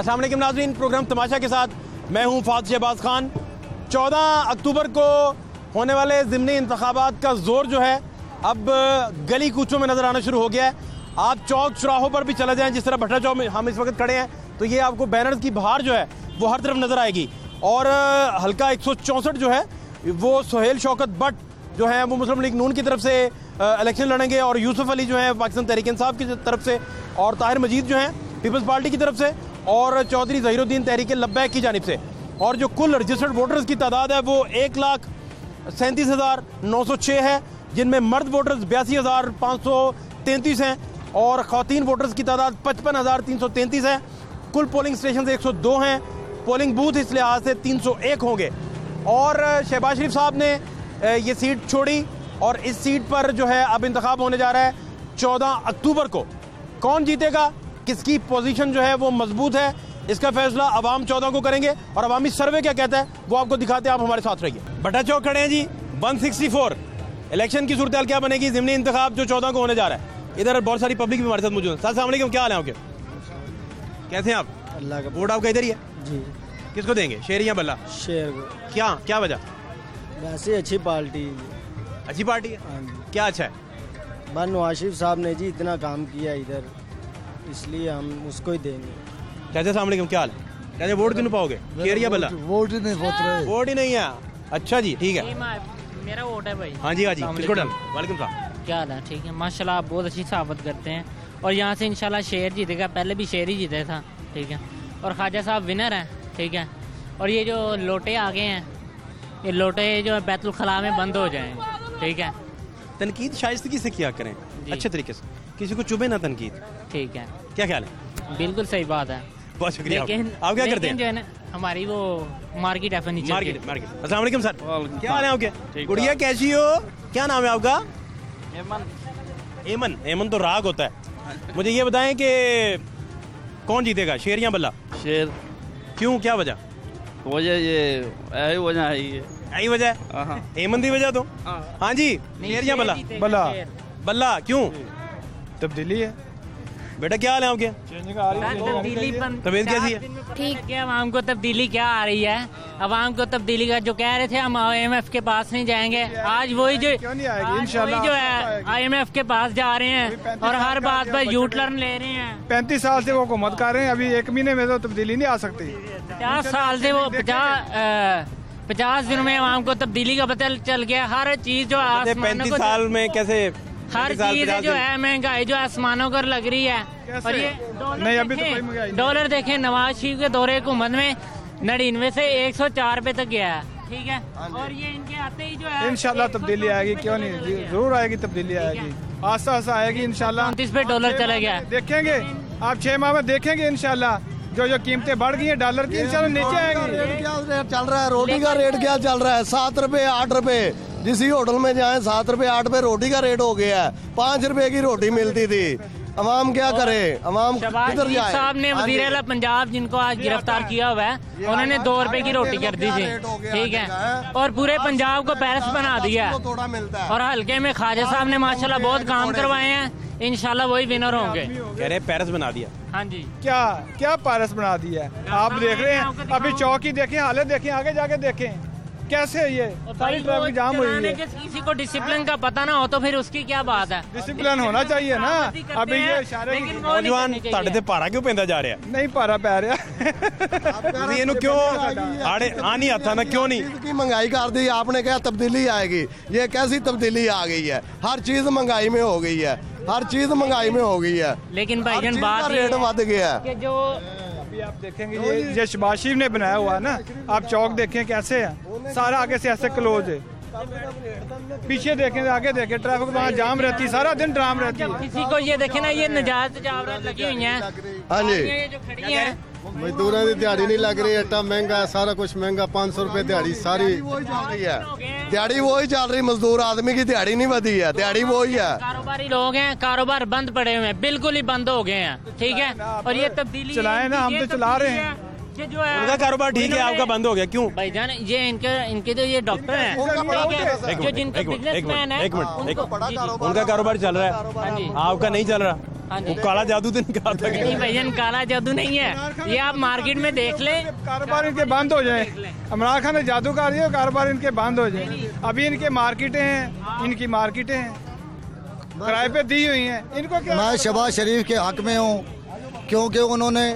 السلام علیکم ناظرین، پروگرام تماشا کے ساتھ میں ہوں فاض شہباز خان۔ چودہ اکتوبر کو ہونے والے ضمنی انتخابات کا زور جو ہے اب گلی کوچوں میں نظر آنا شروع ہو گیا ہے۔ آپ چوک چراہوں پر بھی چلے جائیں، جس طرح بھٹا چوک میں ہم اس وقت کھڑے ہیں، تو یہ آپ کو بینرز کی بہار جو ہے وہ ہر طرف نظر آئے گی۔ اور ہلکا ایک سو چونسٹھ جو ہے، وہ سہیل شوکت بٹ جو ہیں، وہ مسلم لیگ نون کی طرف سے الیکشن لڑیں گے اور یوسف علی جو ہیں، پاکستان تحریک انصاف کی طرف سے، اور طاہر مجید جو ہیں، پیپلز پارٹی کی طرف سے۔ اور چودھری ظہیر الدین تحریک لبیک کی جانب سے۔ اور جو کل رجسٹرڈ ووٹرز کی تعداد ہے وہ ایک لاکھ سینتیس ہزار نو سو چھ ہے، جن میں مرد ووٹرز بیاسی ہزار پانچ سو تینتیس ہیں اور خواتین ووٹرز کی تعداد پچپن ہزار تین سو تینتیس ہے۔ کل پولنگ اسٹیشنز ایک سو دو ہیں، پولنگ بوتھ اس لحاظ سے تین سو ایک ہوں گے۔ اور شہباز شریف صاحب نے یہ سیٹ چھوڑی اور اس سیٹ پر جو ہے اب انتخاب ہونے جا رہا ہے چودہ اکتوبر کو۔ کون جیتے گا؟ کس کی پوزیشن جو ہے وہ مضبوط ہے اس کا فیصلہ عوام چودہ کو کریں گے اور عوامی سروے کیا کہتا ہے وہ آپ کو دکھاتے ہیں آپ ہمارے ساتھ رہیے۔ بٹا چوک کھڑے ہیں جی ون سکسٹی فور الیکشن کی صورتحال کیا بنے گی؟ ضمنی انتخاب جو چودہ کو ہونے جا رہا ہے۔ ادھر بہت ساری پبلک بھی ہمارے ساتھ موجود ہے السلام علیکم کیا حال ہے آپ کے؟ کیسے ہیں آپ؟ اللہ کا ووٹ آپ کا ادھر ہی ہے؟ جی۔ کس کو دیں گے؟ شیر یا بلہ؟ شیر کو۔ کیا کیا وجہ؟ ویسے اچھی پارٹی اچھی پارٹی ہے؟ ہاں جی۔ کیا اچھا ہے؟ بس نواز شریف صاحب نے جی اتنا کام کیا ادھر۔ اس لیے ہم اس کو ہی دیں گے۔ چاچا السلام علیکم کیا حال؟ ہے چاچا ووٹ کیوں نہیں پاؤ گے؟ شیر یا بلہ ووٹ ہی نہیں پوت رہے ووٹ ہی نہیں ہے۔ اچھا جی ٹھیک ہے۔ میرا ووٹ ہے بھائی۔ ہاں جی ہاں جی کس کو ڈال علیکم۔ وعلیکم السلام۔ کیا حال ہے؟ ٹھیک ہے۔ ماشاء اللہ آپ بہت اچھی ثابت کرتے ہیں۔ اور یہاں سے انشاءاللہ شیر جیتے گا۔ پہلے بھی شیر ہی جیتے تھا۔ ٹھیک ہے۔ اور خواجہ صاحب ونر ہیں۔ ٹھیک ہے۔ اور یہ جو لوٹے آگے ہیں یہ لوٹے جو بیت الخلاء میں بند ہو جائیں۔ ٹھیک ہے۔ تنقید شائستگی سے کیا کریں؟ جی۔ اچھے طریقے سے۔ کسی کو چبے نہ تنقید۔ ٹھیک ہے۔ کیا خیال ہے؟ بالکل صحیح بات ہے۔ بہت شکریہ آپ کا۔ لیکن آپ کیا کرتے لیکن جو ہیں ہے نا ہماری وہ مارکیٹ ہے فرنیچر کی۔ مارکیٹ مارکیٹ السلام علیکم سر۔ کیا حال ہے آپ کے؟ گڑیا کیسی ہو؟ کیا نام ہے آپ کا؟ ایمن۔ ایمن۔ تو راگ ہوتا ہے۔ مجھے یہ بتائیں کہ کون جیتے گا شیر یا بلہ؟ شیر۔ کیوں؟ کیا وجہ؟ وجہ یہ یہی وجہ ہے یہ۔ یہی وجہ ہے؟ ہاں ایمن دی وجہ تو؟ ہاں۔ جی نہیں، شیر یا بلہ؟ بلہ۔ شیر۔ بلہ کیوں؟ تبدیلی ہے۔ بیٹا کیا حال ہے آپ کے؟ تبدیلی طبیعت کیسی ہے؟ دن لگ گیا عوام کو تبدیلی کیا آ رہی ہے؟ عوام کو تبدیلی کا جو کہہ رہے تھے ہم آئی ایم ایف کے پاس نہیں جائیں گے۔ آج وہی جو کیوں نہیں آئے گی؟ آج انشاءاللہ وہی جو ہے۔ آئی ایم ایف کے پاس جا رہے ہیں اور ہر بات پر یو ٹرن لے رہے ہیں۔ پینتیس سال سے وہ حکومت کر رہے ہیں ابھی ایک مہینے میں تو تبدیلی نہیں آ سکتی۔ پچاس سال سے وہ پچاس پچاس دنوں میں عوام کو تبدیلی کا پتہ چل گیا۔ ہر چیز جو پینتیس سال میں کیسے ہر 35 سال چیز 50 جو؟ ہے مہنگائی جو آسمانوں پر لگ رہی ہے؟ اور یہ ڈالر نہیں، ابھی تو دیکھیں، کوئی مہنگائی نہیں۔ ڈالر دیکھیں نواز شریف کے دورے حکومت میں نڑینوے سے ایک سو چار پہ تک گیا ہے ٹھیک ہے؟ اور یہ ان کے آتے ہی جو ہے انشاءاللہ تبدیلی آئے گی کیوں نہیں؟ جی، ضرور آئے گی تبدیلی آئے گی۔ آہستہ آہستہ آئے گی انشاءاللہ۔ انتیس پہ ڈالر چلا گیا۔ دیکھیں گے آپ چھ ماہ میں دیکھیں گے انشاءاللہ۔ جو جو قیمتیں بڑھ گئی ہیں ڈالر کی انشاءاللہ نیچے آئیں گی۔ ریٹ کیا ریٹ چل رہا ہے؟ روٹی کا ریٹ کیا چل رہا ہے؟ سات روپے آٹھ روپے۔ جس ہوٹل میں جائیں سات روپے آٹھ روپے روٹی کا ریٹ ہو گیا ہے پانچ روپے کی روٹی ملتی تھی عوام کیا کرے عوام کدھر جائے صاحب نے۔ وزیر اعلیٰ پنجاب جن کو آج گرفتار کیا ہوا ہے انہوں نے دو روپے کی روٹی کر دی تھی ٹھیک ہے اور پورے پنجاب کو پیرس بنا دیا ہے اور ہلکے میں خواجہ صاحب نے ماشاءاللہ بہت کام کروائے ہیں انشاءاللہ وہی ونر ہوں گے کہہ رہے پیرس بنا دیا ہاں جی کیا کیا پارس بنا دیا ہے آپ دیکھ رہے ہیں ابھی چوک ہی دیکھیں حالت دیکھیں آگے جا کے دیکھیں کیسے ہے یہ ساری ٹریفک جام ہوئی چلانے ہے کے کسی کو ڈسپلن کا پتہ نہ ہو تو پھر اس کی کیا بات ہے ڈسپلن ہونا چاہیے نا ابھی یہ اشارے لیکن وہ نہیں نوجوان کرنی چاہیے۔ ਤੁਹਾਡੇ ਤੇ ਭਾਰਾ ਕਿਉਂ ਪੈਂਦਾ ਜਾ ਰਿਹਾ نہیں پارا پہ رہا ਤੁਸੀਂ ਇਹਨੂੰ ਕਿਉਂ ਆੜੇ ਆ ਨਹੀਂ ਹੱਥਾਂ ਨਾਲ ਕਿਉਂ نہیں چیز کی مہنگائی کر دی آپ نے کہا تبدیلی آئے گی یہ کیسی تبدیلی آ گئی ہے ہر چیز مہنگائی میں ہو گئی ہے ہر چیز مہنگائی میں ہو گئی ہے لیکن بھائی ہر جان چیز بات کا یہ ریٹ ہے ود گیا ہے کہ جو ابھی آپ دیکھیں گے یہ یہ شباز شریف نے بنایا ہوا ہے نا۔ آپ چوک دیکھیں کیسے ہے سارا آگے سے ایسے کلوز ہے۔ پیچھے دیکھیں آگے دیکھیں۔ ٹریفک وہاں جام رہتی سارا دن ڈرام رہتی۔ ہے کسی کو یہ دیکھے نا یہ نجات تجاورت لگی ہوئی ہیں۔ ہاں جی۔ یہ جو کھڑی ہیں ਮਜ਼ਦੂਰਾਂ ਦੀ ਦਿਹਾੜੀ ਨਹੀਂ ਲੱਗ ਰਹੀ ਆਟਾ ਮਹਿੰਗਾ ਸਾਰਾ ਕੁਝ ਮਹਿੰਗਾ 500 ਰੁਪਏ ਦਿਹਾੜੀ ਸਾਰੀ وہی چل رہی ہے دیہڑی وہی چل رہی مزدور آدمی کی دیہڑی نہیں بدی ہے دیہڑی وہی ہے کاروباری لوگ ہیں کاروبار بند پڑے ہوئے ہیں بالکل ہی بند ہو گئے ہیں ٹھیک ہے اور یہ تبدیلی چلائیں نا، ہم یہ تو چلا رہے ہیں۔ تبدیلی ہے کہ جو ہے ان کا کاروبار ٹھیک ہے آپ کا بند ہو گیا کیوں بھائی جان یہ ان کے ان کے جو یہ ڈاکٹر ہیں ٹھیک ہے ایک جو منٹ جن کے ایک منٹ بزنس ایک مین منٹ ہیں ایک منٹ ان ایک کو منٹ جی، جی۔ ان کا کاروبار چل رہا ہے ہاں جی آپ کا نہیں چل رہا ہاں جی۔ وہ کالا جادو تو نہیں کہا نہیں بھائی کالا جادو نہیں ہے۔ یہ آپ مارکیٹ میں دیکھ لیں۔ کاروبار ان کے بند ہو جائیں۔ عمران خان نے جادو کر دیا کاروبار ان کے بند ہو جائیں۔ ابھی ان کے مارکیٹیں ہیں ان کی مارکیٹیں ہیں۔ کرائے پہ دی ہوئی ہیں۔ ان کو میں شہباز شریف کے حق میں ہوں کیونکہ انہوں نے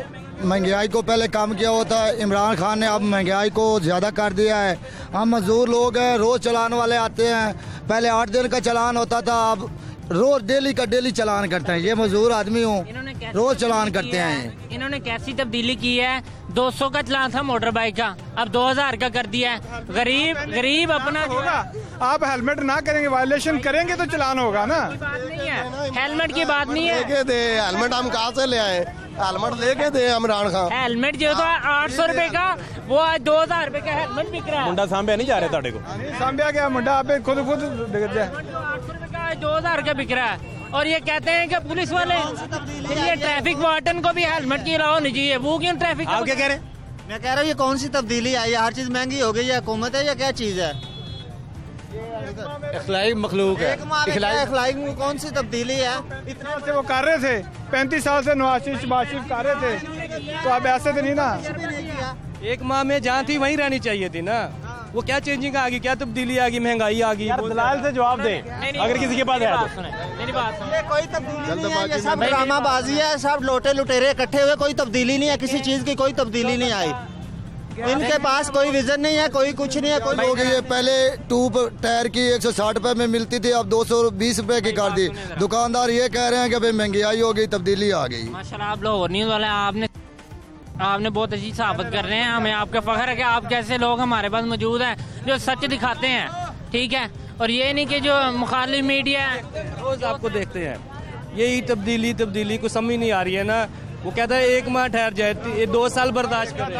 مہنگائی کو پہلے کام کیا ہوتا ہے۔ عمران خان نے اب مہنگائی کو زیادہ کر دیا ہے۔ ہم مزدور لوگ ہیں روز چلان والے آتے ہیں۔ پہلے آٹھ دن کا چلان ہوتا تھا اب روز ڈیلی کا ڈیلی چلان کرتے ہیں۔ یہ مزدور آدمی ہوں۔ روز چلان کرتے ہیں۔ انہوں نے کیسی تبدیلی کی ہے؟ دو سو کا چلان تھا موٹر بائک کا۔ اب دو ہزار کا کر دیا ہے۔ غریب غریب اپنا ہوگا۔ آپ ہیلمٹ نہ کریں گے وائلیشن کریں گے تو چلان ہوگا نا۔ ہیلمٹ کی بات نہیں ہے۔ ہیلمٹ ہم کہاں سے لے آئے؟ ہیلمٹ لے کے دے عمران خان۔ ہیلمٹ جو تھا آٹھ سو روپے کا وہ آج دو ہزار روپے کا ہیلمٹ بک رہا ہے۔ منڈا سانبیا نہیں جا رہے تھے کو؟ سانبیا منڈا آپ خود خود ہے دو ہزار کا بک رہا ہے۔ اور یہ کہتے ہیں کہ پولیس والے یہ ٹریفک وارٹن کو بھی ہیلمٹ کی الاؤ نہیں جی، چاہیے وہ کیوں ٹریفک آپ کیا کہہ رہے ہیں؟ میں کہہ رہا ہوں یہ کون سی تبدیلی آئی ہے؟ ہر چیز مہنگی ہو گئی ہے حکومت ہے یا کیا چیز ہے؟ اخلاقی مخلوق ہے۔ اخلاقی میں کون سی تبدیلی ہے؟ اتنا سے وہ کر رہے تھے۔ پینتیس سال سے نواز شریف شباز شریف کر رہے تھے۔ تو اب ایسے تو نہیں نا۔ ایک ماہ میں جہاں تھی وہیں رہنی چاہیے تھی نا۔ وہ کیا چینجنگ آگی کیا تبدیلی آگی مہنگائی آگی دلال سے جواب دیں۔ اگر کسی کے پاس ہے۔ یہ کوئی تبدیلی نہیں سب ڈرامہ بازی ہے سب لوٹے لٹیرے اکٹھے ہوئے کوئی تبدیلی نہیں ہے کسی چیز کی کوئی تبدیلی نہیں آئی۔ ان کے پاس کوئی ویزن نہیں ہے کوئی کچھ نہیں ہے کوئی لوگ یہ پہلے ٹوب ٹائر کی ایک سو ساٹھ روپے میں ملتی تھی اب دو سو بیس روپے کی کر دی۔ دکاندار یہ کہہ رہے ہیں کہ بھائی مہنگائی ہو گئی تبدیلی آ گئی۔ ماشاءاللہ آپ لوگ نیوز والے آپ نے آپ نے بہت اچھی صحافت کر رہے ہیں ہمیں آپ کا فخر ہے کہ آپ کیسے لوگ ہمارے پاس موجود ہیں جو سچ دکھاتے ہیں ٹھیک ہے؟ اور یہ نہیں کہ جو مخالف میڈیا ہے۔ روز آپ کو دیکھتے ہیں۔ یہی تبدیلی تبدیلی کو سمجھ نہیں آ رہی ہے نا۔ وہ کہتا ہے ایک ماہ ٹھہر جائے دو سال برداشت کرے۔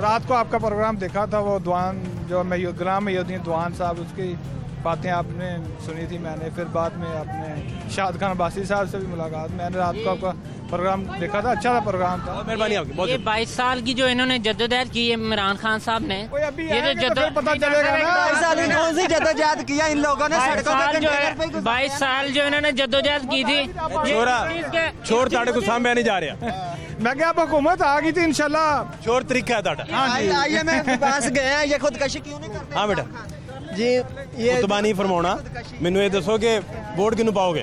رات کو آپ کا پروگرام دیکھا تھا وہ دوان جو میں گرام یودھی دوان صاحب اس کی باتیں آپ نے سنی تھی میں نے پھر بعد میں آپ نے شاد خان عباسی صاحب سے بھی ملاقات میں نے رات کو آپ کا پروگرام دیکھا تھا اچھا تھا پروگرام تھا۔ مہربانی یہ بائیس سال کی جو انہوں نے جدوجہد کی ہے عمران خان صاحب نے یہ چلے گا جدوجہد کیا ان لوگوں نے بائیس سال جو انہوں نے جدوجہد کی تھی چھوڑ تاڑے کو سامنے نہیں جا رہا۔ میں کہا آپ حکومت آ گئی تھی انشاءاللہ۔ چھوڑ طریقہ ہے تاڑا۔ آئیے میں پاس گئے ہیں یہ خودکشی کیوں نہیں کرتے؟ ہاں بیٹا۔ جی ਇਹ ਖੁਤਬਾ ਨਹੀਂ ਫਰਮਾਉਣਾ دسو ਇਹ ووٹ ਕਿ پاؤ گے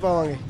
پاؤ گے۔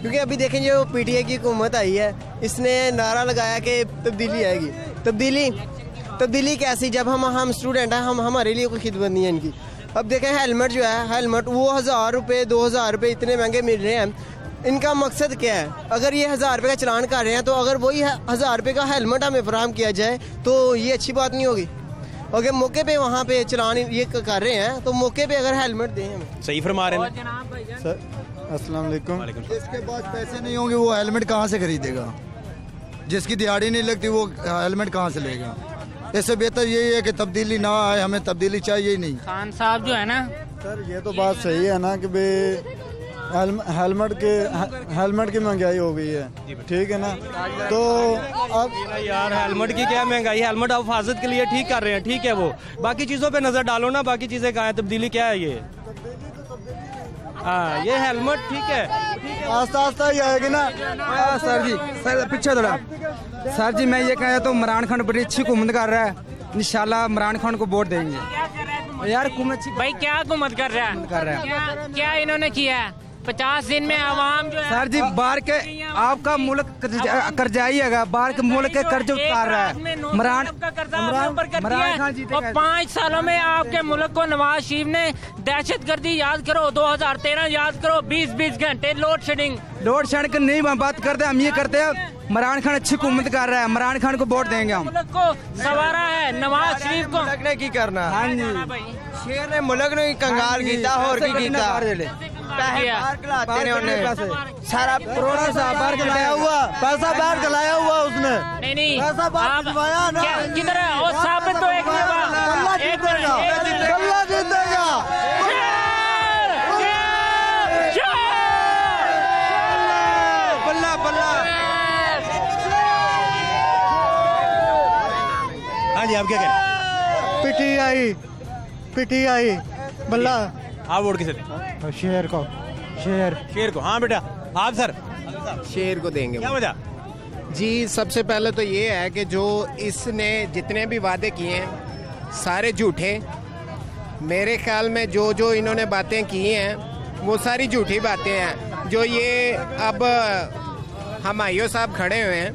کیونکہ ابھی دیکھیں جو پی ٹی اے کی حکومت آئی ہے اس نے نعرہ لگایا کہ تبدیلی آئے گی۔ تبدیلی؟ تبدیلی کیسی؟ جب ہم ہم اسٹوڈنٹ ہیں ہم ہمارے لیے کوئی خدمت نہیں ہے ان کی۔ اب دیکھیں ہیلمٹ جو ہے ہیلمٹ وہ ہزار روپے دو ہزار روپے اتنے مہنگے مل رہے ہیں۔ ان کا مقصد کیا ہے؟ اگر یہ ہزار روپے کا چلان کر رہے ہیں تو اگر وہی ہزار روپے کا ہیلمٹ ہمیں فراہم کیا جائے تو یہ اچھی بات نہیں ہوگی۔ اگر موقع پہ وہاں پہ چلان یہ کر رہے ہیں تو موقع پہ اگر ہیلمٹ دیں ہمیں۔ صحیح فرما رہے ہیں۔ السلام علیکم۔ جس کے پاس پیسے نہیں ہوں گے وہ ہیلمٹ کہاں سے خریدے گا؟ جس کی دیہڑی نہیں لگتی وہ ہیلمٹ کہاں سے لے گا؟ اس سے بہتر یہی ہے کہ تبدیلی نہ آئے ہمیں تبدیلی چاہیے ہی نہیں۔ خان صاحب جو ہے نا۔ سر یہ تو بات صحیح ہے نا کہ بھائی ہیلمٹ کی ہیلمٹ کی مہنگائی ہو گئی ہے۔ جی ٹھیک ہے نا؟ تو اب یار ہیلمٹ کی کیا مہنگائی ہیلمٹ آپ حفاظت کے لیے ٹھیک کر رہے ہیں ٹھیک ہے وہ۔ باقی چیزوں پہ نظر ڈالو نا باقی چیزیں کہاں تبدیلی کیا ہے یہ؟ ہاں یہ ہیلمٹ ٹھیک ہے۔ آہستہ آہستہ ہی آئے گی نا۔ ہاں، سر جی سر پیچھے تھوڑا سر جی میں یہ کہہ رہا تو مران خان بڑی اچھی حکومت کر رہا ہے۔ انشاءاللہ عمران خان کو ووٹ دیں گے۔ یار حکومت بھائی کیا حکومت کر رہا ہے؟ کیا انہوں نے کیا ہے؟ پچاس دن میں عوام جو سر جی باہر کے آپ کا ملک کرجائی ہے بار کے ملک کے قرض اتار رہا ہے۔ مران جی، پانچ سالوں میں آپ کے ملک کو نواز شریف نے دہشت گردی یاد کرو دو ہزار تیرہ یاد کرو بیس بیس گھنٹے لوڈ شیڈنگ۔ لوڈ شیڈنگ نہیں بات کرتے ہم یہ کرتے ہیں مران خان اچھی حکومت کر رہا ہے۔ عمران خان کو ووٹ دیں گے ہم۔ ملک کو سوارا ہے نواز شریف کو۔ ملک نے کی کرنا؟ ہاں جی۔ شیر نے ملک نے کنگال ہاں جی۔ کیتا اور کی کیتا؟ سارا پرونا باہر ہوا پیسہ باہر کلایا ہوا اس نے۔ پیسہ باہر کلایا نا۔ کدھر ہاں جی پٹی آئی پٹی آئی۔ بلہ۔ آپ ووٹ کسے دیں؟ شیر کو شیر شیر کو۔ ہاں بیٹا آپ سر۔ شیر کو دیں گے۔ کیا وجہ؟ جی سب سے پہلے تو یہ ہے کہ جو اس نے جتنے بھی وعدے کیے ہیں سارے جھوٹے۔ میرے خیال میں جو جو انہوں نے باتیں کی ہیں وہ ساری جھوٹی باتیں ہیں۔ جو یہ اب ہم آئیو صاحب کھڑے ہوئے ہیں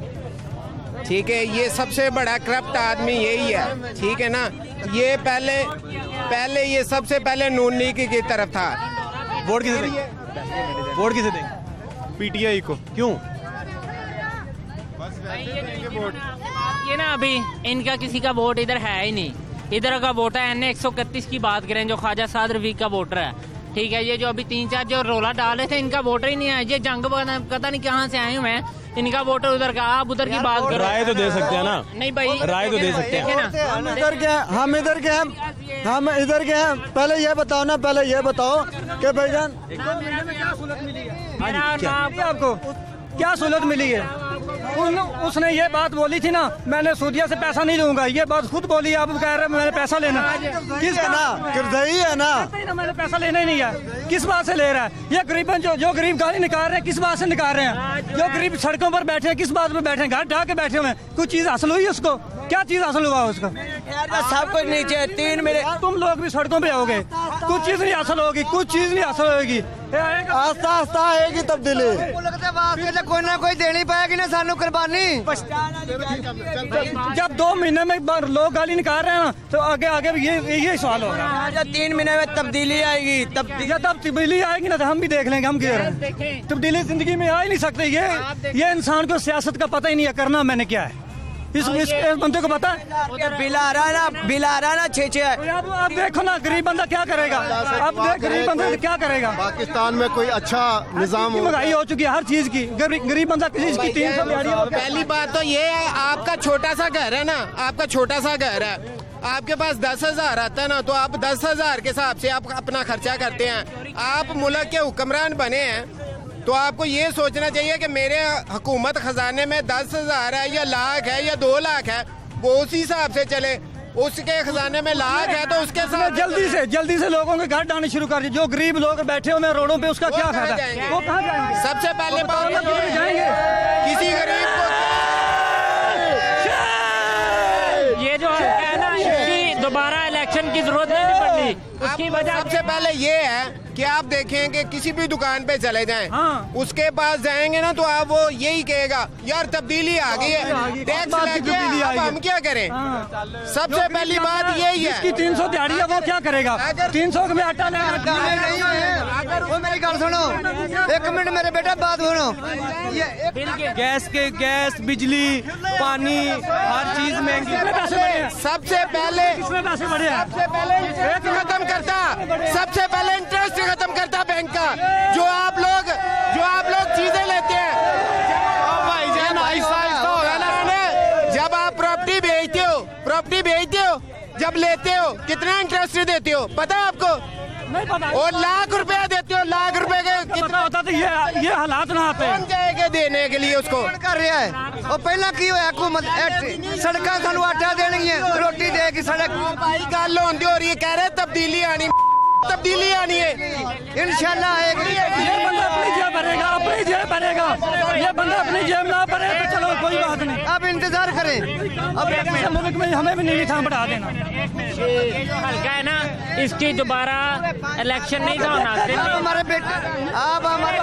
ٹھیک ہے یہ سب سے بڑا کرپٹ آدمی یہی ہے ٹھیک ہے نا؟ یہ پہلے پہلے یہ سب سے پہلے نون لیگ کی طرف تھا۔ ووٹ کسے دیں؟ ووٹ کسے دیں؟ پی ٹی آئی کو۔ کیوں؟ یہ نا ابھی ان کا کسی کا ووٹ ادھر ہے ہی نہیں۔ ادھر کا ووٹ ہے ایک سو اکتیس کی بات کریں جو خواجہ سعد رفیق کا ووٹر ہے۔ ٹھیک ہے یہ جو ابھی تین چار جو رولا ڈالے تھے ان کا ووٹر ہی نہیں ہے یہ جنگ پتہ نہیں کہاں سے آئے ہوئے ہیں۔ ان کا ووٹر ادھر کا آپ ادھر کی بات کرو۔ رائے تو دے سکتے ہیں نا۔ نہیں بھائی رائے تو دے سکتے ہیں۔ ہم ادھر کے ہم ادھر کے ہیں ہم ادھر کے ہیں۔ پہلے یہ بتاؤ نا پہلے یہ بتاؤ کہ بھائی جان ہاں جی، کیا سہولت آپ کو کیا سہولت ملی ہے؟ ان اس نے یہ بات بولی تھی نا میں نے سودیا سے پیسہ نہیں دوں گا یہ بات خود بولی آپ کہہ رہے میں نے پیسہ لینا کس کا نا کرزئی ہے نا میں نے پیسہ لینا ہی نہیں ہے کس بات سے لے رہا ہے یہ غریبن جو جو غریب گاڑی نکال رہے ہیں کس بات سے نکال رہے ہیں جو غریب سڑکوں پر بیٹھے ہیں کس بات پہ بیٹھے ہیں گھر ڈھا کے بیٹھے ہوئے ہیں کوئی چیز حاصل ہوئی اس کو کیا چیز حاصل ہوا اس کو سب کچھ نیچے تین میرے تم لوگ بھی سڑکوں پہ آؤ گے کچھ چیز نہیں حاصل ہوگی کچھ چیز نہیں حاصل ہوگی آستہ آستہ آئے گی تبدیلی کوئی نہ کوئی دینی پائے گی نا ਨਾ ਸਾਨੂੰ جب دو مہینے میں لوگ گالی نکال رہے ہیں نا تو آگے آگے یہ سوال ہو رہا ہے تین مہینے میں تبدیلی آئے گی تبدیلی آئے گی نا تو ہم بھی دیکھ لیں گے ہم کیا تبدیلی زندگی میں آ ہی نہیں سکتے یہ انسان کو سیاست کا پتہ ہی نہیں ہے کرنا میں نے کیا ہے اس ہاں، اس بندے کو بتا بلارانا بلارانا چھ چھ اب دیکھو نا غریب بندہ کیا کرے گا؟ اب غریب بندہ کیا کرے گا؟ پاکستان میں کوئی اچھا نظام مہنگائی ہو چکی ہے ہر چیز کی۔ غریب بندہ کسی چیز کی تین پہلی بات تو یہ ہے آپ کا چھوٹا سا گھر ہے نا آپ کا چھوٹا سا گھر ہے۔ آپ کے پاس دس ہزار آتا ہے نا تو آپ دس ہزار کے حساب سے آپ اپنا خرچہ کرتے ہیں۔ آپ ملک کے حکمران بنے ہیں۔ تو آپ کو یہ سوچنا چاہیے کہ میرے حکومت خزانے میں دس ہزار ہے یا لاکھ ہے یا دو لاکھ ہے وہ اسی حساب سے چلے۔ اس کے خزانے میں لاکھ ہے تو اس کے ساتھ جلدی سے جلدی سے لوگوں کے گھر ڈالنے شروع کر دیجیے جو غریب لوگ بیٹھے ہوئے روڈوں پہ اس کا کیا فائدہ؟ وہ کہاں جائیں گے؟ سب سے پہلے جائیں گے؟ کسی غریب کو یہ جو ہے نا دوبارہ الیکشن کی ضرورت نہیں پڑنی۔ اس کی وجہ سب سے پہلے یہ ہے کہ آپ دیکھیں کہ کسی بھی دکان پہ چلے جائیں ہاں۔ اس کے پاس جائیں گے نا تو آپ وہ یہی کہے گا یار تبدیلی آ گئی ہے ٹیکس لگ گیا ہم کیا کریں؟ ہاں۔ سب سے پہلی بات یہی ہے۔ تین سو دیاری ہے وہ کیا کرے گا؟ تین سو میں آٹا وہ میری گل سنو ایک منٹ میرے بیٹا بات سنو گیس کے گیس بجلی پانی ہر چیز مہنگی سب سے پہلے سب سے پہلے ختم کرتا سب سے پہلے انٹرسٹ ختم کرتا بینک کا جو آپ لوگ جو آپ لوگ چیزیں لیتے ہیں جب آپ پراپرٹی بیچتے ہو پراپرٹی جب لیتے ہو کتنا انٹرسٹ دیتے ہو پتا ہے آپ کو اور لاکھ روپے دیتے ہو لاکھ روپے کے ہوتا تو یہ حالات نہ آتے۔ کون جائے گے دینے کے لیے اس کو؟ کر رہا ہے؟ اور پہلا کی ہویا حکومت سڑکاں سانو آٹا دین گی روٹی دے گی سڑک۔ ہاں گل ہوندی ہو رہی ہے کہہ رہے تبدیلی آنی۔ تبدیلی آنی ہے۔ انشاءاللہ آئے گی یہ بندہ اپنی جیب بھرے گا اپنی جیب بھرے گا۔ یہ بندہ اپنی جیب نہ بھرے تو چلو کوئی بات نہیں۔ آپ انتظار کریں۔ اب ملک میں ہمیں بھی نیلی تھا بڑھا دینا۔ حلقہ ہے نا اس کی دوبارہ الیکشن نہیں تھا ہونا ہمارے بیٹے آپ ہمارے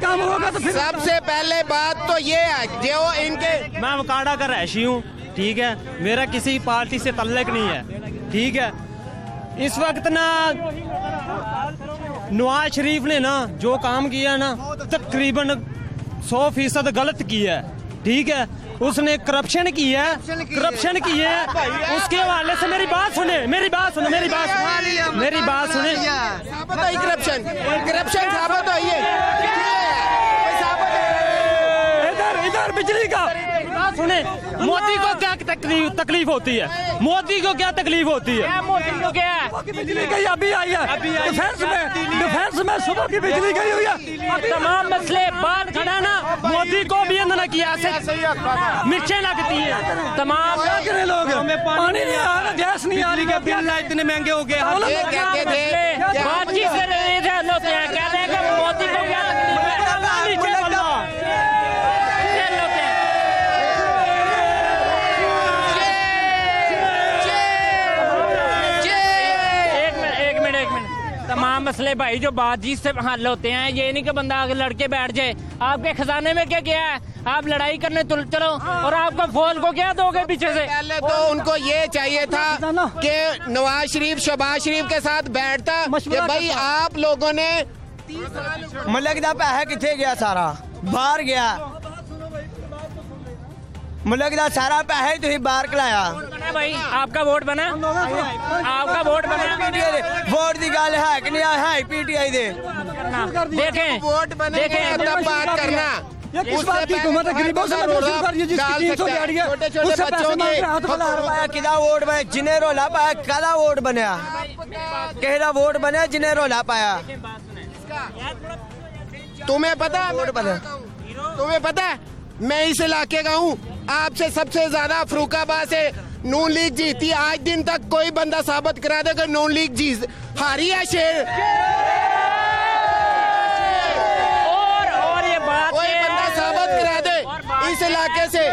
کام ہوگا تو پھر۔ سب سے پہلے بات تو یہ ہے جو ان کے میں مکاڑا کا رہائشی ہوں ٹھیک ہے۔ میرا کسی پارٹی سے تعلق نہیں ہے ٹھیک ہے۔ اس وقت نا نواز شریف نے نا جو کام کیا نا تقریباً سو فیصد غلط کیا ہے۔ ٹھیک ہے؟ اس نے کرپشن کی ہے۔ کرپشن کی ہے۔ اس کے حوالے سے میری بات سنے میری بات سنے میری بات سنے میری بات سنے ثابت ہوئی کرپشن کرپشن ثابت ہوئی ہے۔ ادھر ادھر بجلی کا۔ سنیں مودی کو کیا تکلیف ہوتی ہے؟ مودی کو کیا تکلیف ہوتی ہے؟ مودی کو کیا ہے؟ بجلی گئی ابھی آئی ہے۔ ڈیفینس میں ڈیفینس میں صبح کی بجلی گئی ہوئی ہے۔ تمام مسئلے باہر کھڑا نا۔ مودی کو بھی اندر کیا کیا مرچیں لگتی ہیں۔ تمام لوگ؟ پانی نہیں آ رہا گیس نہیں آ رہی۔ بل اتنے مہنگے ہو گئے بات چیت سے کہہ رہے ہیں مسئلے بھائی جو بات چیت سے حل ہوتے ہیں یہ نہیں کہ بندہ آگے لڑ کے بیٹھ جائے۔ آپ کے خزانے میں کیا کیا ہے؟ آپ لڑائی کرنے چلو اور آپ کو فوج کو کیا دو گے پیچھے سے؟ پہلے تو ان کو یہ چاہیے تھا کہ نواز شریف شہباز شریف کے ساتھ بیٹھتا کہ بھائی آپ لوگوں نے ملک دا ہے کتنے گیا سارا؟ باہر گیا۔ ملک دا سارا پیسے تھی باہر کلایا آپ کا ووٹ بنا۔ آپ کا ووٹ بنا۔ ووٹ دی گل ہے کہ نہیں؟ ہے پی ٹی آئی دے۔ دیکھیں ووٹ بنے بات کرنا۔ اس بات کی حکومت غریبوں سے یہ جس کی تین سو ہے۔ اس سے پیسے مانگ رہا پایا کدا ووٹ جنہیں رولا پایا کدا ووٹ ووٹ جنہیں رولا پایا؟ تمہیں پتا تمہیں پتا میں اس علاقے کا ہوں۔ آپ سے سب سے زیادہ فروخ آباد سے نون لیگ جیتی آج دن تک کوئی بندہ ثابت کرا دے کہ نون لیگ جیت ہاری ہے شیر۔ اس علاقے سے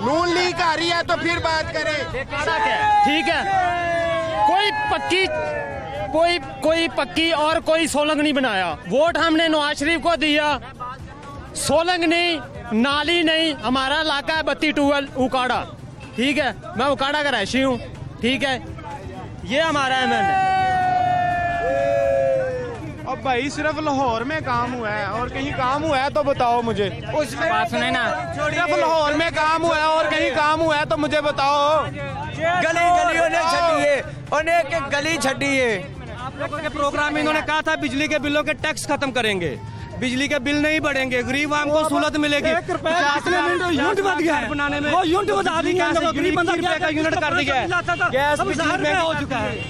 نون لیگ ہاری ہے تو پھر بات کریں۔ ٹھیک ہے۔ کوئی پکی کوئی کوئی پکی اور کوئی سولنگ نہیں بنایا۔ ووٹ ہم نے نواز شریف کو دیا۔ سولنگ نہیں نالی نہیں ہمارا علاقہ ہے بتی ٹویل اکاڑا ٹھیک ہے میں اکاڑا کا رہشی ہوں۔ ٹھیک ہے یہ ہمارا ایم ایل ہے۔ بھائی صرف لاہور میں کام ہوا ہے اور کہیں کام ہوا ہے تو بتاؤ مجھے۔ صرف لاہور میں کام ہوا ہے اور کہیں کام ہوا ہے تو مجھے بتاؤ۔ گلی گلیوں نے گلی چھٹی ہے۔ پروگرام انہوں نے کہا تھا بجلی کے بلوں کے ٹیکس ختم کریں گے۔ بجلی کے بل نہیں بڑھیں گے۔ غریب عام کو سہولت ملے گی۔ یونٹ بن گیا بنانے میں وہ یونٹ بتا دی روپے کا یونٹ کر دیا گیس مہنگا ہو چکا ہے۔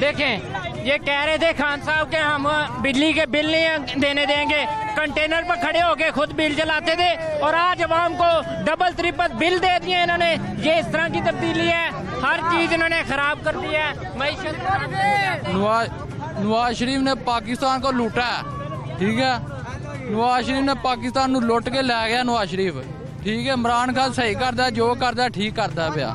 دیکھیں یہ کہہ رہے تھے خان صاحب کہ ہم بجلی کے بل نہیں دینے دیں گے۔ کنٹینر پر کھڑے ہو کے خود بل جلاتے تھے اور آج عوام کو ڈبل ترپل بل دے دیے انہوں نے۔ یہ اس طرح کی تبدیلی ہے۔ ہر چیز انہوں نے خراب کر دی ہے۔ معیشت نواز شریف نے پاکستان کو لوٹا ہے۔ ਠੀਕ ਹੈ? ਨਵਾਜ਼ ਸ਼ਰੀਫ ਨੇ ਪਾਕਿਸਤਾਨ ਨੂੰ ਲੁੱਟ ਕੇ ਲੈ ਗਿਆ ਨਵਾਜ਼ ਸ਼ਰੀਫ। ਠੀਕ ਹੈ? ਇਮਰਾਨ ਖਾਨ ਸਹੀ ਕਰਦਾ ਜੋ ਕਰਦਾ ਠੀਕ ਕਰਦਾ ਪਿਆ।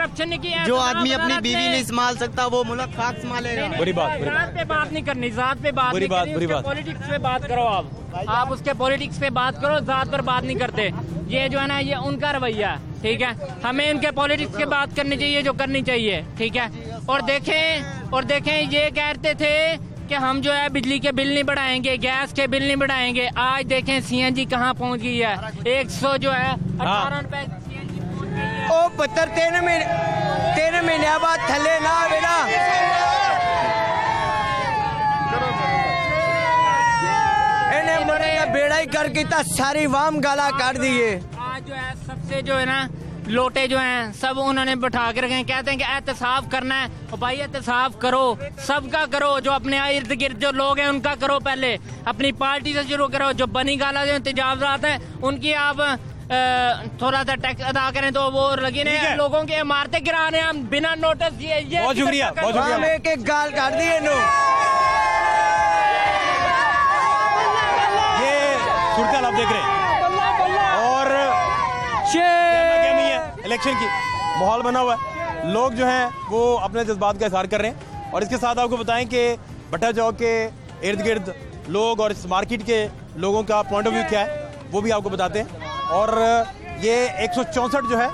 کرپشن کی جو آدمی اپنی بیوی نہیں سنبھال سکتا وہ ملک خاک سنبھالے گا۔ بری بات ذات پہ بات نہیں کرنی ذات پہ بات نہیں بات پولیٹکس پہ بات کرو آپ۔ آپ اس کے پولیٹکس پہ بات کرو ذات پر بات نہیں کرتے۔ یہ جو ہے نا یہ ان کا رویہ ہے ٹھیک ہے؟ ہمیں ان کے پولیٹکس کے بات کرنی چاہیے جو کرنی چاہیے ٹھیک ہے؟ اور دیکھیں اور دیکھیں یہ کہتے تھے کہ ہم جو ہے بجلی کے بل نہیں بڑھائیں گے گیس کے بل نہیں بڑھائیں گے۔ آج دیکھیں سی این جی کہاں پہنچ گئی ہے؟ ایک سو جو ہے اٹھارہ ہاں۔ روپے ਉਹ 72 ਤਿੰਨ ਮਹੀਨੇ ਤਿੰਨ ਮਹੀਨਿਆਂ ਬਾਅਦ ਥੱਲੇ ਨਾ ਆਵੇ ਨਾ ਇਹਨੇ ਮਰੇ ਬੇੜਾ ਹੀ ਕਰ ਕੀਤਾ ਸਾਰੀ ਵਾਮ ਗਾਲਾ ਕੱਢ ਦਈਏ آج جو ہے سب سے جو ہے نا لوٹے جو ہیں، سب انہوں نے بٹھا کے رکھے ہیں۔ کہتے ہیں کہ احتساب کرنا ہے۔ اور بھائی احتساب کرو، سب کا کرو۔ جو اپنے ارد گرد جو لوگ ہیں، ان کا کرو پہلے۔ اپنی پارٹی سے شروع کرو۔ جو بنی گالا جو تجاوزات ہیں، ان کی آپ تھوڑا سا ٹیکس ادا کریں تو وہ لگی نہیں لوگوں کے عمارتیں گرانے ہم بنا نوٹس یہ بہت شکریہ بہت شکریہ۔ ایک ایک گال کاٹ دیے نو یہ صورتحال آپ دیکھ رہے ہیں۔ اور الیکشن کی۔ ماحول بنا ہوا ہے۔ لوگ جو ہیں وہ اپنے جذبات کا اظہار کر رہے ہیں۔ اور اس کے ساتھ آپ کو بتائیں کہ بٹا چوک کے ارد گرد لوگ اور اس مارکیٹ کے لوگوں کا پوائنٹ آف ویو کیا ہے وہ بھی آپ کو بتاتے ہیں۔ اور یہ ایک سو چونسٹھ جو ہے،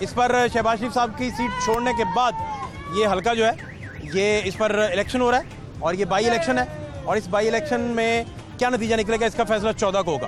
اس پر شہباز شریف صاحب کی سیٹ چھوڑنے کے بعد یہ حلقہ جو ہے، یہ اس پر الیکشن ہو رہا ہے اور یہ بائی الیکشن ہے اور اس بائی الیکشن میں کیا نتیجہ نکلے گا؟ اس کا فیصلہ چودہ کو ہوگا۔